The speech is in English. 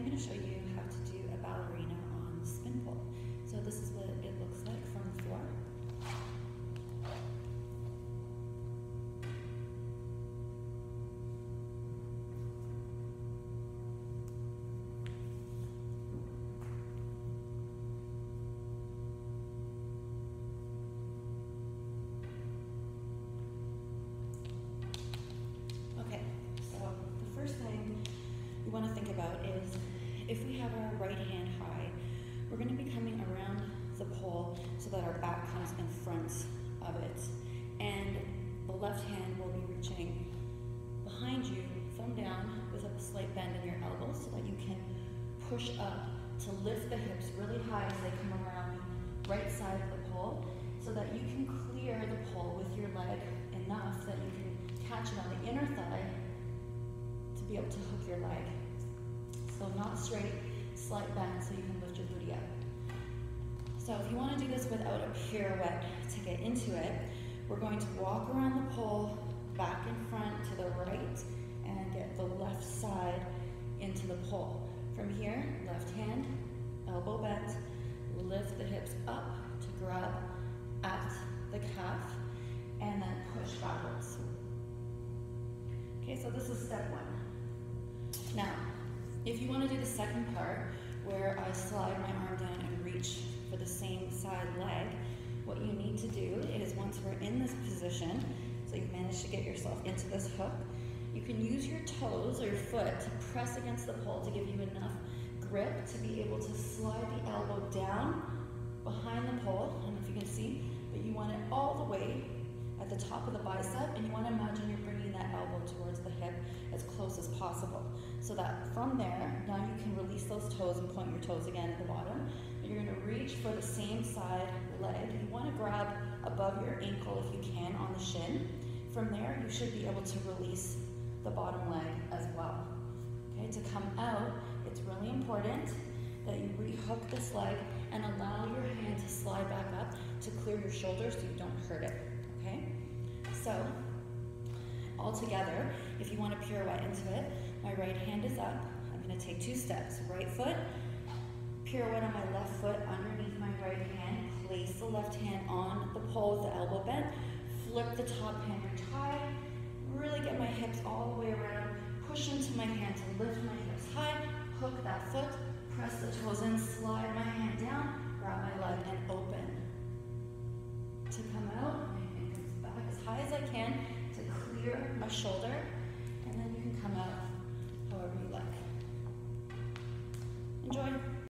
I'm going to show you if we have our right hand high, we're going to be coming around the pole so that our back comes in front of it. And the left hand will be reaching behind you, thumb down, with a slight bend in your elbows so that you can push up to lift the hips really high as they come around the right side of the pole so that you can clear the pole with your leg enough that you can catch it on the inner thigh to be able to hook your leg. So not straight, slight bend so you can lift your booty up. So if you want to do this without a pirouette to get into it, we're going to walk around the pole back and front to the right and get the left side into the pole. From here, left hand, elbow bent, lift the hips up to grab at the calf and then push backwards. Okay, so this is step one. Now, if you want to do the second part, where I slide my arm down and reach for the same side leg, what you need to do is once we're in this position, so you've managed to get yourself into this hook, you can use your toes or your foot to press against the pole to give you enough grip to be able to slide the elbow down behind the pole. I don't know if you can see, but you want it all the way at the top of the bicep and you want to imagine you're bringing that elbow towards the hip as close as possible. So that from there, now you can release those toes and point your toes again at the bottom. And you're going to reach for the same side leg. You want to grab above your ankle if you can on the shin. From there, you should be able to release the bottom leg as well. Okay, to come out, it's really important that you rehook this leg and allow your hand to slide back up to clear your shoulders so you don't hurt it okay? So, all together, if you want to pirouette into it, my right hand is up. I'm going to take two steps. Right foot, pirouette on my left foot underneath my right hand. Place the left hand on the pole with the elbow bent. Flip the top hand high. Really get my hips all the way around. Push into my hand to lift my hips high. Hook that foot. Press the toes in. Slide my hand down. Grab my leg and open. Shoulder, and then you can come out however you like. Enjoy.